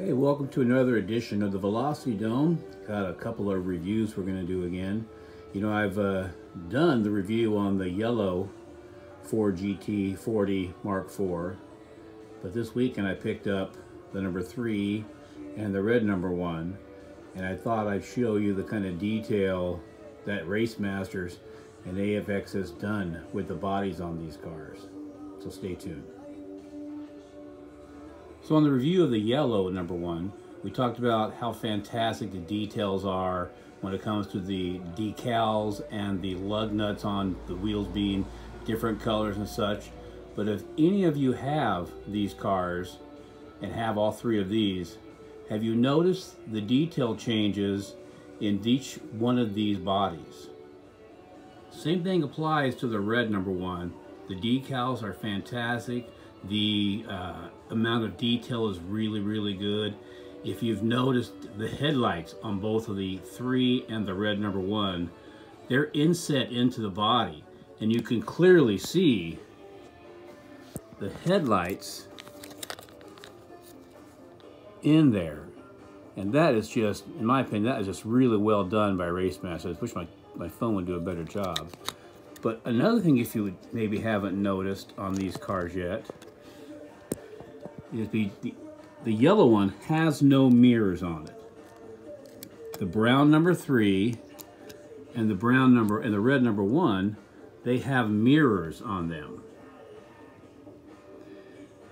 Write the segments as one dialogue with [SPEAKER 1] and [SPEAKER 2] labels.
[SPEAKER 1] Hey, welcome to another edition of the Velocity Dome. Got a couple of reviews we're going to do again. You know, I've uh, done the review on the yellow Ford GT 40 Mark IV, but this weekend I picked up the number 3 and the red number 1, and I thought I'd show you the kind of detail that Racemasters and AFX has done with the bodies on these cars. So stay tuned. So on the review of the yellow number one, we talked about how fantastic the details are when it comes to the decals and the lug nuts on the wheels being different colors and such. But if any of you have these cars and have all three of these, have you noticed the detail changes in each one of these bodies? Same thing applies to the red number one. The decals are fantastic. The uh, amount of detail is really, really good. If you've noticed the headlights on both of the three and the red number one, they're inset into the body and you can clearly see the headlights in there. And that is just, in my opinion, that is just really well done by Racemaster. I wish my, my phone would do a better job. But another thing, if you maybe haven't noticed on these cars yet, is the, the, yellow one has no mirrors on it. The brown number three and the brown number and the red number one, they have mirrors on them.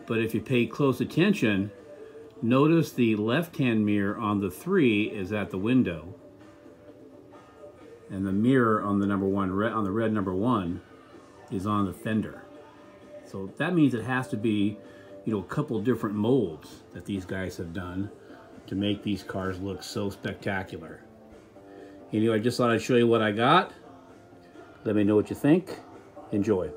[SPEAKER 1] But if you pay close attention, notice the left-hand mirror on the three is at the window. And the mirror on the number one, on the red number one, is on the fender. So that means it has to be you know, a couple different molds that these guys have done to make these cars look so spectacular. Anyway, I just thought I'd show you what I got. Let me know what you think. Enjoy.